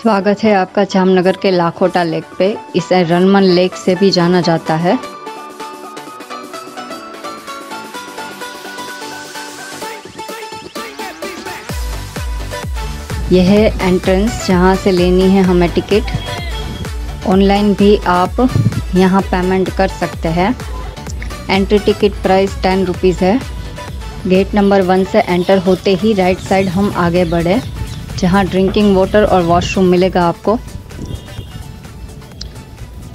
स्वागत है आपका जामनगर के लाखोटा लेक पे। इसे रनमन लेक से भी जाना जाता है। यह है एंट्रेंस जहाँ से लेनी है हमें टिकट। ऑनलाइन भी आप यहाँ पेमेंट कर सकते हैं। Entry ticket price ten rupees है। गेट नंबर वन से एंटर होते ही राइट साइड हम आगे बढ़े। जहाँ ड्रिंकिंग वाटर और वॉशरूम मिलेगा आपको।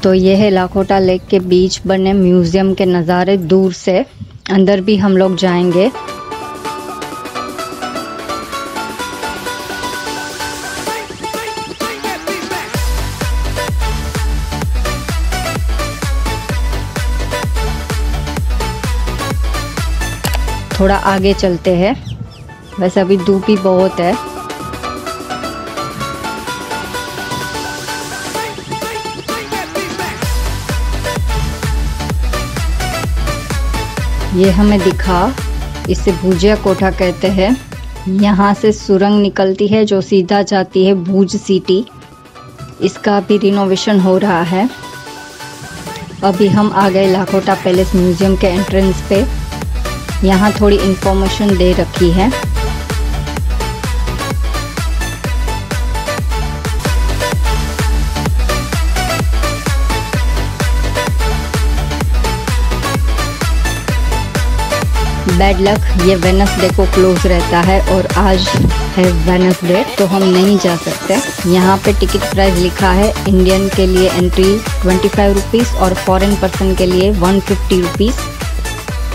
तो ये है लाखोटा लेक के बीच बने म्यूज़ियम के नज़ारे दूर से। अंदर भी हम लोग जाएँगे। थोड़ा आगे चलते हैं। वैसे अभी धूप ही बहुत है। ये हमें दिखा। इसे भुजिया कोठा कहते हैं। यहाँ से सुरंग निकलती है, जो सीधा जाती है भूज सिटी। इसका भी रिनोवेशन हो रहा है। अभी हम आ गए लाखोटा पैलेस म्यूज़ियम के एंट्रेंस पे। यहाँ थोड़ी इंफॉर्मेशन दे रखी है। बैड लक ये वेनसडे को क्लोज रहता है और आज है वेनसडे तो हम नहीं जा सकते। यहाँ पे टिकट प्राइस लिखा है इंडियन के लिए एंट्री ट्वेंटी फाइव रुपीज़ और फॉरेन पर्सन के लिए वन फिफ्टी रुपीज़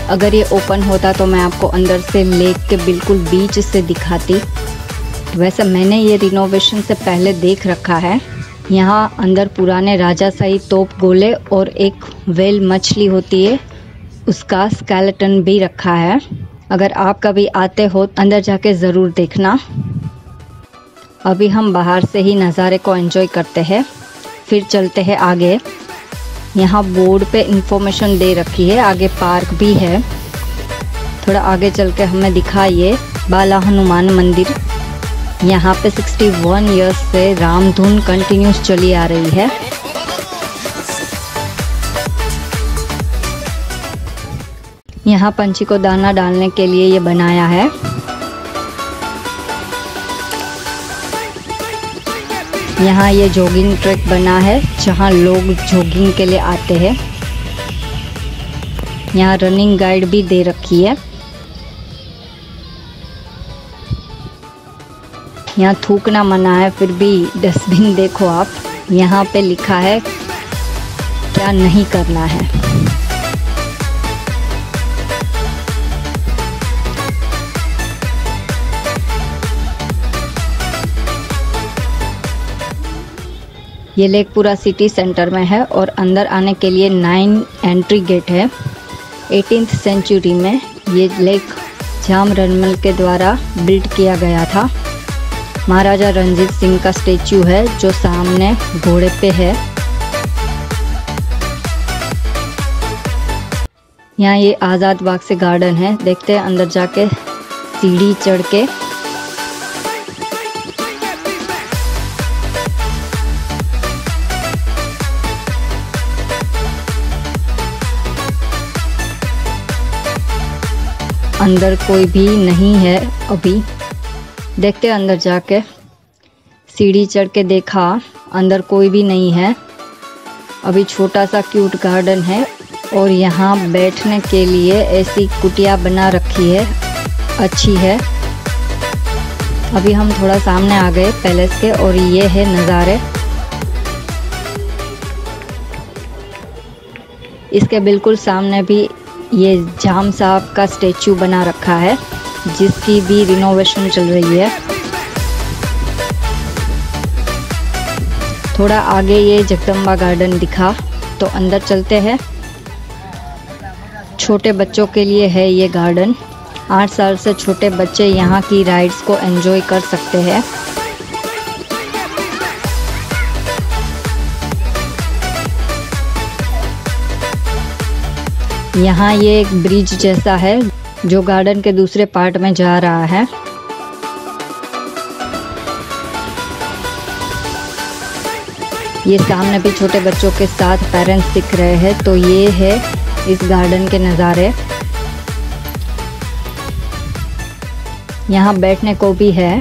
अगर ये ओपन होता तो मैं आपको अंदर से लेक के बिल्कुल बीच से दिखाती। वैसे मैंने ये रिनोवेशन से पहले देख रखा है। यहाँ अंदर पुराने राजा राजाशाही तोप गोले और एक वेल मछली होती है। उसका स्केलेटन भी रखा है। अगर आप कभी आते हो, अंदर जाके ज़रूर देखना। अभी हम बाहर से ही नज़ारे को एंजॉय करते हैं। फिर चलते हैं आगे। यहाँ बोर्ड पे इंफॉर्मेशन दे रखी है। आगे पार्क भी है। थोड़ा आगे चल के हमें दिखाइए। बाला हनुमान मंदिर। यहाँ पे 61 इयर्स से रामधुन कंटिन्यूस चली आ रही है। यहाँ पंछी को दाना डालने के लिए ये बनाया है। यहाँ ये जॉगिंग ट्रैक बना है, जहाँ लोग जॉगिंग के लिए आते हैं। यहाँ रनिंग गाइड भी दे रखी है। यहाँ थूकना मना है फिर भी डस्टबिन देखो आप। यहाँ पे लिखा है, क्या नहीं करना है। ये लेक पूरा सिटी सेंटर में है और अंदर आने के लिए नाइन एंट्री गेट है। एटीन सेंचुरी में ये लेक जाम रनमल के द्वारा बिल्ड किया गया था। महाराजा रंजीत सिंह का स्टेचू है जो सामने घोड़े पे है। यहाँ ये आज़ाद बाग से गार्डन है। देखते हैं अंदर जाके सीढ़ी चढ़ के अंदर कोई भी नहीं है अभी। देखते अंदर जाके। सीढ़ी चढ़ के देखा, अंदर कोई भी नहीं है। अभी छोटा सा क्यूट गार्डन है और यहाँ बैठने के लिए ऐसी कुटिया बना रखी है। अच्छी है। अभी हम थोड़ा सामने आ गए पैलेस के और ये है नज़ारे। इसके बिल्कुल सामने भी ये जाम साहब का स्टेचू बना रखा है, जिसकी भी रिनोवेशन चल रही है। थोड़ा आगे ये जगदम्बा गार्डन दिखा तो अंदर चलते हैं। छोटे बच्चों के लिए है ये गार्डन आठ साल से छोटे बच्चे यहाँ की राइड्स को एंजॉय कर सकते हैं। यहाँ ये एक ब्रिज जैसा है, जो गार्डन के दूसरे पार्ट में जा रहा है। ये सामने भी छोटे बच्चों के साथ पेरेंट्स दिख रहे हैं तो ये है इस गार्डन के नज़ारे। यहाँ बैठने को भी है।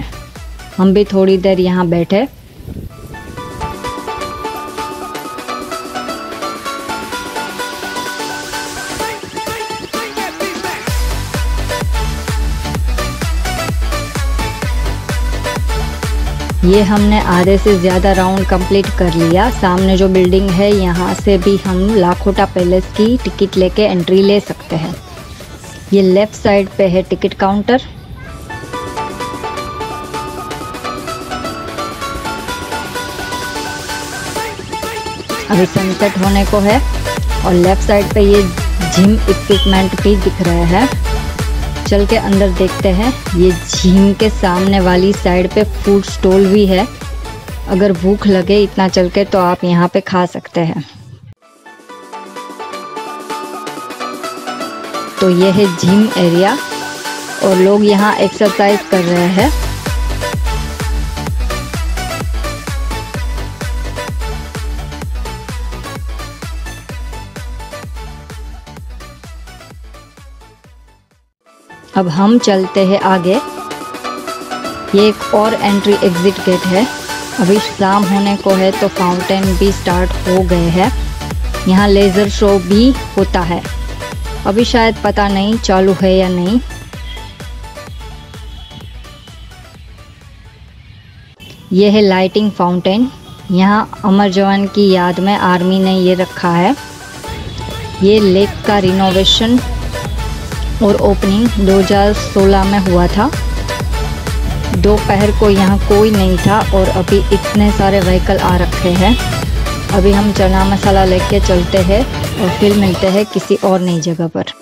हम भी थोड़ी देर यहाँ बैठे। ये हमने आधे से ज़्यादा राउंड कंप्लीट कर लिया। सामने जो बिल्डिंग है, यहाँ से भी हम लाखोटा पैलेस की टिकट लेके एंट्री ले सकते हैं। ये लेफ़्ट साइड पे है टिकट काउंटर अभी सनसेट होने को है और लेफ़्ट साइड पे ये जिम इक्विपमेंट भी दिख रहा है। चल के अंदर देखते हैं। ये झीम के सामने वाली साइड पे फ़ूड स्टॉल भी है। अगर भूख लगे इतना चल के तो आप यहाँ पे खा सकते हैं। तो ये है जिम एरिया और लोग यहाँ एक्सरसाइज कर रहे हैं। अब हम चलते हैं आगे। ये एक और एंट्री एग्जिट गेट है। अभी शाम होने को है तो फाउंटेन भी स्टार्ट हो गए हैं। यहाँ लेज़र शो भी होता है। अभी शायद पता नहीं चालू है या नहीं। ये है लाइटिंग फाउंटेन यहाँ अमर जवान की याद में आर्मी ने ये रखा है। ये लेक का रिनोवेशन और ओपनिंग 2016 में हुआ था। दोपहर को यहाँ कोई नहीं था और अभी इतने सारे व्हीकल आ रखे हैं। अभी हम चना मसाला लेके चलते हैं और फिर मिलते हैं किसी और नई जगह पर।